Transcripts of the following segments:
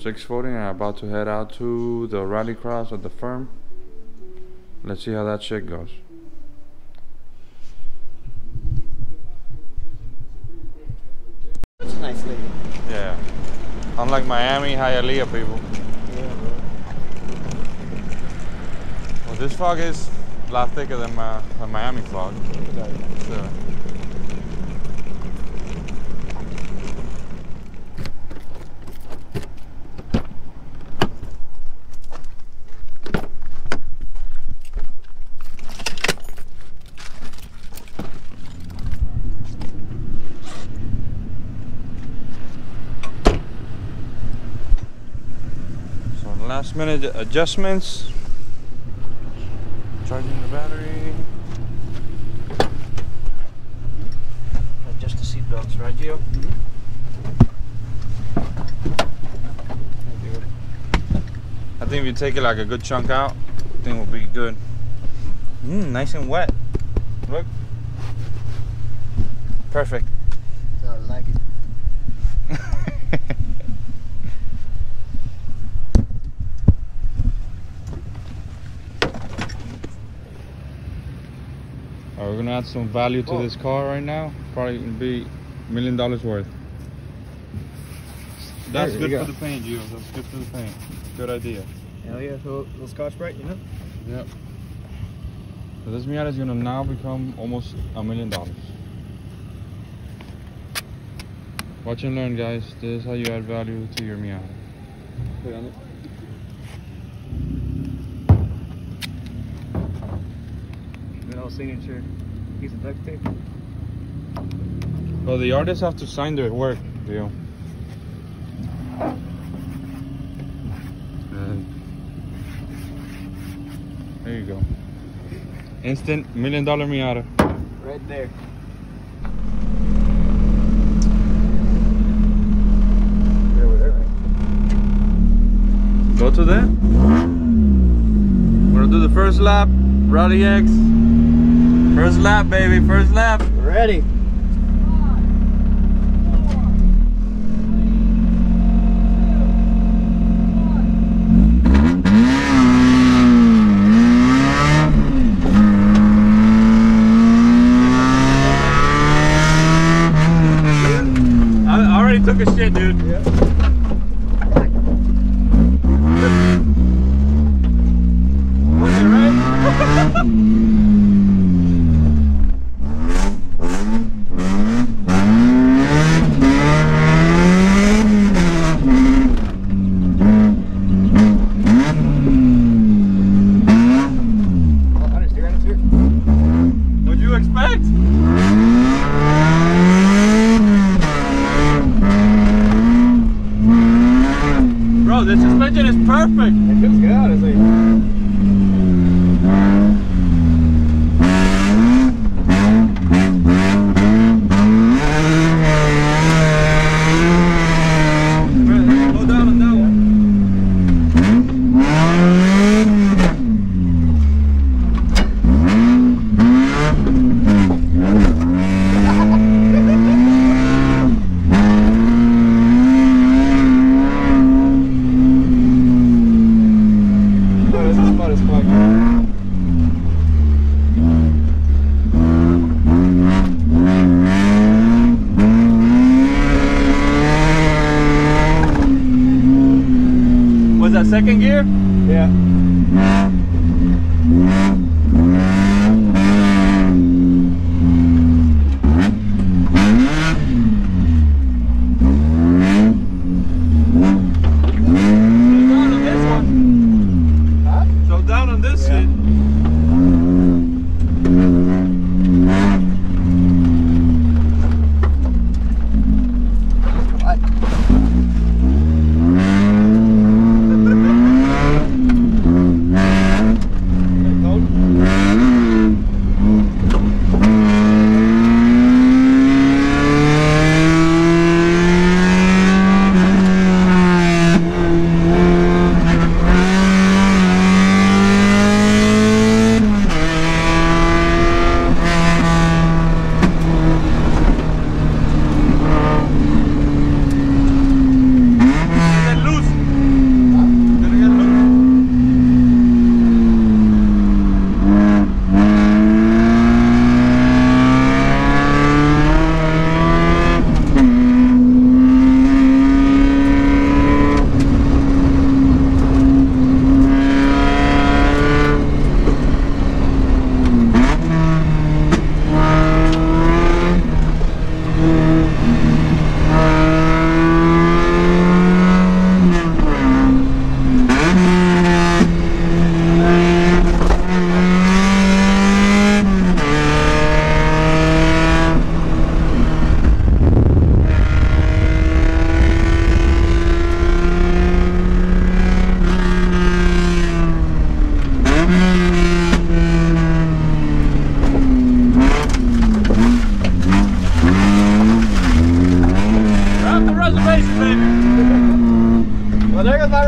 640 and I'm about to head out to the rallycross at the firm. Let's see how that shit goes. That's a nice lady. Yeah. Unlike Miami, Hialeah people. Yeah, bro. Well, this fog is a lot thicker than my the Miami fog. So, last minute adjustments. Charging the battery. Adjust the seatbelts, right, Gio? Mm-hmm. I think if you take it like a good chunk out, I think will be good. Mmm, nice and wet. Look. Perfect. I like it. Alright, we're gonna add some value to Oh. this car right now. Probably gonna be a million dollars worth. That's There good go. for the paint, Gio. That's good for the paint. Good idea. Hell yeah, so little Scotch Brite, you know? Yep. So this Miata is gonna now become almost a million dollars. Watch and learn, guys. This is how you add value to your Miata. Put it on it. Middle signature piece of duct tape. Well, the artists have to sign their work, Leo. Uh, there you go. Instant million dollar Miata. Right there. There we right? Go to there. We're gonna do the first lap. Rally X. First lap, baby. First lap. Ready.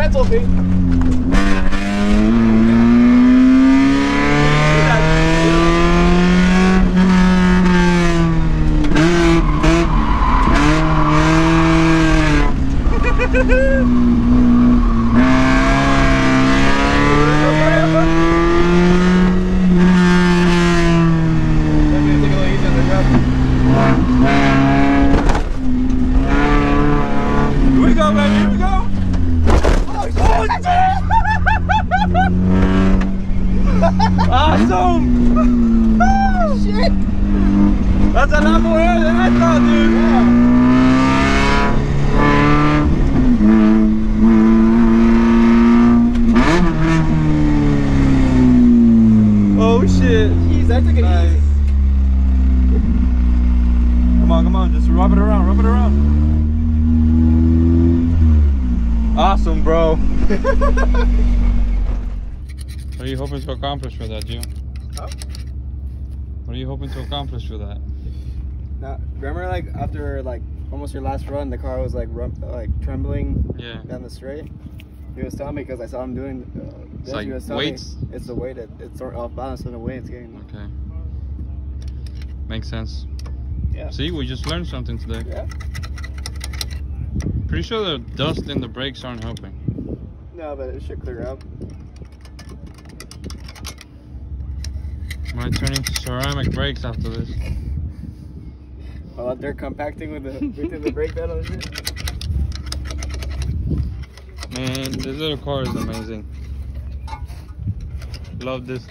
Well, there goes my rental fee. Here we go, baby. Here we go. Awesome! Shit! That's a lot more air than I thought, dude. Oh shit! Jeez, that took it Nice. easy. Come on, come on, just rub it around, rub it around. Awesome, bro. what are you hoping to accomplish with that, Gio? Huh? What are you hoping to accomplish with that? Now, remember, like after like almost your last run, the car was like like trembling Yeah. down the straight. He was telling me because I saw him doing. Uh, It's like was telling me weights? It's the weight. It, it's sort of off balance from the weight it's getting. Okay. Makes sense. Yeah. See, we just learned something today. Yeah. Pretty sure the dust in the brakes aren't helping. No, but it should clear out. Might turn into ceramic brakes after this. While out there compacting with the with the brake pedal and shit. Man, this little car is amazing. Love this